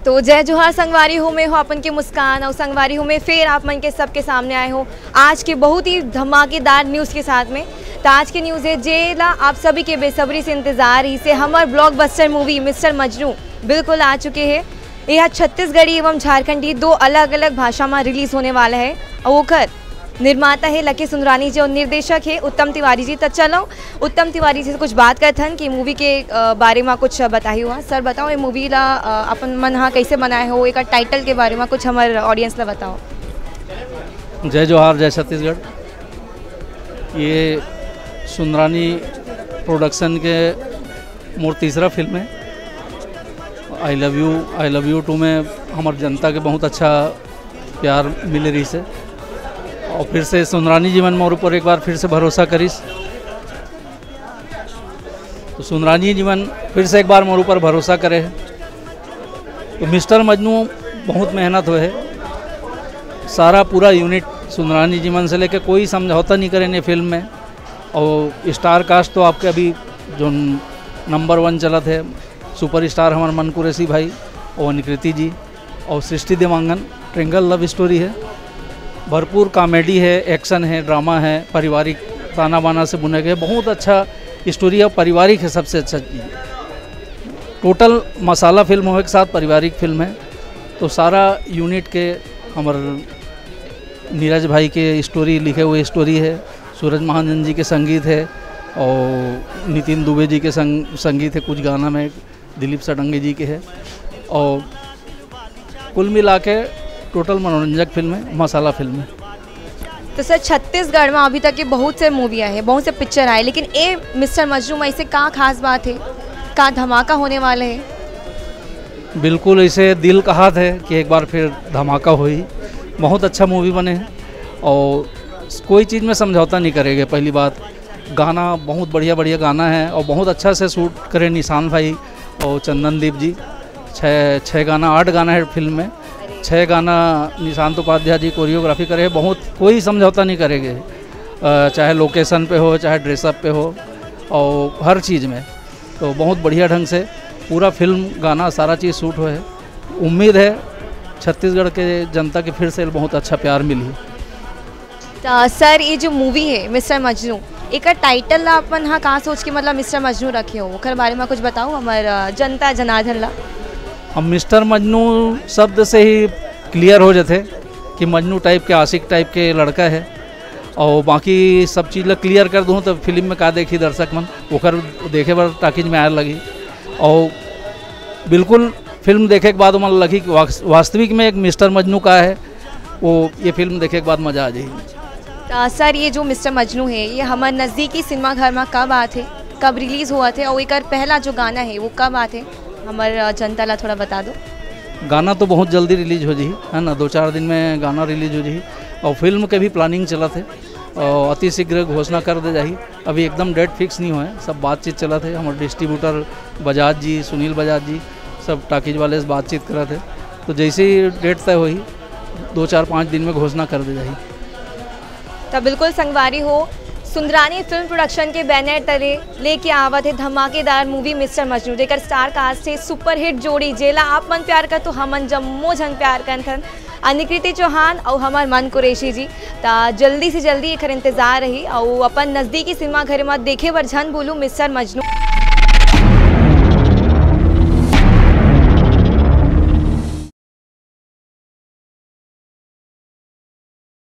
तो जय जोहार, संगवारी हो में, हो अपन के मुस्कान, और संगवारी हो में, फिर आप मन के सबके सामने आए हो। आज के बहुत ही धमाकेदार न्यूज़ के साथ में तो आज की न्यूज़ है, जेला आप सभी के बेसब्री से इंतज़ार ही से हमार ब्लॉकबस्टर मूवी मिस्टर मजनू, बिल्कुल आ चुके हैं। यह छत्तीसगढ़ी एवं झारखंडी दो अलग अलग भाषा में रिलीज़ होने वाला है, और निर्माता है लकी सुंदरानी जी और निर्देशक है उत्तम तिवारी जी। तो चलो, उत्तम तिवारी जी से कुछ बात करते हैं कि मूवी के बारे में कुछ बताई हुआ। सर, बताओ, ये मूवी ला अपन मन हाँ कैसे बनाए हो? एक टाइटल के बारे में कुछ हमारे ऑडियंस ला बताओ। जय जोहार, जय छत्तीसगढ़। ये सुंदरानी प्रोडक्शन के मोर तीसरा फ़िल्म है। I love you I love you too में हमार जनता के बहुत अच्छा प्यार मिले रही से और फिर से सुंदरानी जीवन मोर ऊपर एक बार फिर से भरोसा करीस। तो सुंदरानी जीवन फिर से एक बार मोर ऊपर भरोसा करे। तो मिस्टर मजनू बहुत मेहनत हुए। है सारा पूरा यूनिट सुंदरानी जीवन से लेके कोई समझौता नहीं करेंगे फ़िल्म में। और स्टार कास्ट तो आपके अभी जो नंबर वन चला थे सुपर स्टार हमारे मन कुरैसी भाई और निकृति जी और Srishti Dewangan. Triangle love story है। भरपूर कॉमेडी है, एक्शन है, ड्रामा है, पारिवारिक ताना बाना से बुने गए। बहुत अच्छा स्टोरी है पारिवारिक है सबसे अच्छा टोटल मसाला फ़िल्म हो के साथ पारिवारिक फ़िल्म है। तो सारा यूनिट के हमार नीरज भाई के स्टोरी, लिखे हुए स्टोरी है। सूरज महाजन जी के संगीत है और नितिन दुबे जी के संग, संगीत है। कुछ गाना में दिलीप सडंगे जी के है। और कुल मिला के टोटल मनोरंजक फ़िल्म है मसाला फ़िल्म है। तो सर छत्तीसगढ़ में अभी तक के बहुत से मूवियाँ हैं बहुत से पिक्चर आए लेकिन ए मिस्टर मजनू में ऐसे का खास बात है? का धमाका होने वाले है? बिल्कुल इसे दिल का हाथ है कि एक बार फिर धमाका हुई बहुत अच्छा मूवी बने हैं और कोई चीज़ में समझौता नहीं करेंगे पहली बात। गाना बहुत बढ़िया बढ़िया गाना है और बहुत अच्छा से शूट करे निशान भाई और चंदनदीप जी। छः छः गाना आठ गाना है फ़िल्म में। छः गाना निशांत उपाध्याय जी कोरियोग्राफी करे बहुत, कोई समझौता नहीं करेंगे। चाहे लोकेशन पे हो, चाहे ड्रेसअप पे हो, और हर चीज़ में। तो बहुत बढ़िया ढंग से पूरा फ़िल्म, गाना, सारा चीज़ शूट हुआ है। उम्मीद है छत्तीसगढ़ के जनता के फिर से बहुत अच्छा प्यार मिली। सर, ये जो मूवी है, मिस्टर मजनू, एक टाइटल ला अपन हाँ कहाँ सोच के मतलब मिस्टर मजनू रखे हो? बारे में कुछ बताओ हमार जनता जनार्दन ला। अब मिस्टर मजनू शब्द से ही क्लियर हो जाते कि मजनू टाइप के, आशिक टाइप के लड़का है। और बाकी सब चीज़ ला क्लियर कर दूँ तो फ़िल्म में का देखी दर्शक मन, ओकर देखे बार टाकिज में आए लगी। और बिल्कुल फ़िल्म देखे के बाद मन लगी कि वास्तविक में एक मिस्टर मजनू का है, वो ये फ़िल्म देखे के बाद मज़ा आ जाएगी। सर, ये जो मिस्टर मजनू है, ये हमारे नज़दीकी सिनेमा घर में कब आते, कब रिलीज़ हुआ थे, और एक पहला जो गाना है, वो कब आते? हमारे जनता ला थोड़ा बता दो। गाना तो बहुत जल्दी रिलीज़ हो जी है ना? दो चार दिन में गाना रिलीज़ हो जी। और फ़िल्म के भी प्लानिंग चला थे। और अति शीघ्र घोषणा कर दे जाही। अभी एकदम डेट फिक्स नहीं हुआ है। सब बातचीत चला थे। हमारे डिस्ट्रीब्यूटर बजाज जी सुनील बजाज जी सब टाकीज वाले से बातचीत करा थे। तो जैसे ही डेट तय हुई दो चार पाँच दिन में घोषणा कर दे जाही। तो बिल्कुल संगवारी हो। सुंदरानी फ़िल्म प्रोडक्शन के बैनर तले लेके आवत थे धमाकेदार मूवी मिस्टर मजनू। जेकर स्टार कास्ट से सुपरहिट जोड़ी जेला आप मन प्यार कर तो हमन जम्मो झन प्यार कर थन। अनिकृति चौहान और हमार मन कुरेशी जी। ता जल्दी से जल्दी एक इंतज़ार रही। और अपन नज़दीकी सिनेमा घर में देखे बर झन बोलूँ मिस्टर मजनू।